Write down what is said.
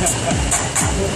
ハハハハ!